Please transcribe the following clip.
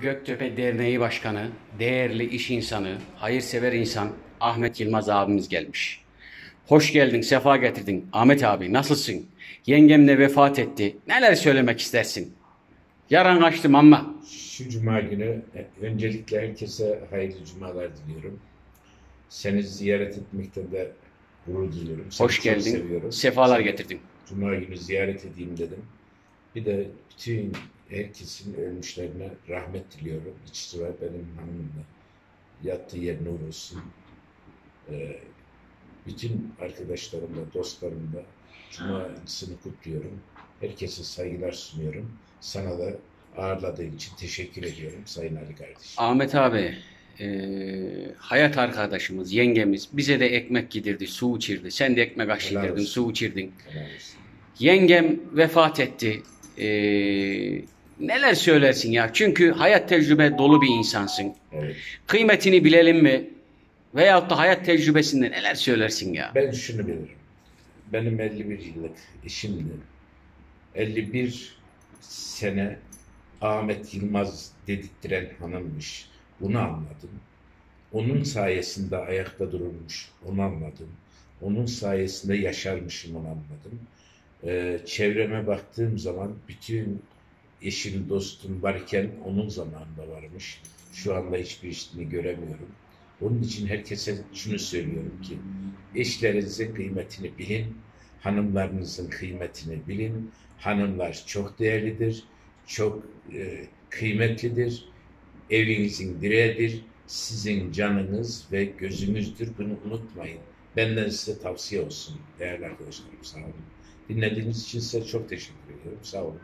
Göktepe Derneği Başkanı, değerli iş insanı, hayırsever insan Ahmet Yılmaz abimiz gelmiş. Hoş geldin, sefa getirdin. Ahmet abi nasılsın? Yengem de vefat etti. Neler söylemek istersin? Yaran kaçtım ama. Şu cuma günü e, öncelikle herkese hayırlı cumalar diliyorum. Seni ziyaret etmekten de gurur duyuyorum. Seni Hoş geldin. seviyorum. Sefalar getirdin. Cuma günü ziyaret edeyim dedim. Bir de bütün herkesin ölmüşlerine rahmet diliyorum. İç sıra benim hanımım da yattığı yer nur olsun. Ee, bütün arkadaşlarım da, dostlarım da Cuma'sını kutluyorum. Herkese saygılar sunuyorum. Sana da ağırladığın için teşekkür ediyorum Sayın Ali kardeşim. Ahmet abi, eee, hayat arkadaşımız, yengemiz bize de ekmek yedirdi, su içirdi. Sen de ekmek aş Helal yedirdin, olsun. su içirdin. Yengem vefat etti. Eee, neler söylersin ya? Çünkü hayat tecrübe dolu bir insansın. Evet. Kıymetini bilelim mi? Veyahut da hayat tecrübesinde neler söylersin ya? Ben şunu bilirim. Benim 51 yıllık işimdi. 51 sene Ahmet Yılmaz dedirttiren hanımmış. Bunu anladım. Onun sayesinde ayakta durulmuş. Onu anladım. Onun sayesinde yaşarmışım onu anladım. Ee, çevreme baktığım zaman bütün eşim, dostum varken onun zamanında varmış. Şu anda hiçbir işini göremiyorum. Onun için herkese şunu söylüyorum ki eşlerinizin kıymetini bilin, hanımlarınızın kıymetini bilin. Hanımlar çok değerlidir, çok e, kıymetlidir. Evinizin direğidir, sizin canınız ve gözünüzdür. Bunu unutmayın. Benden size tavsiye olsun değerli arkadaşlarım. Sağ olun. Dinlediğiniz için size çok teşekkür ediyorum. Sağ olun.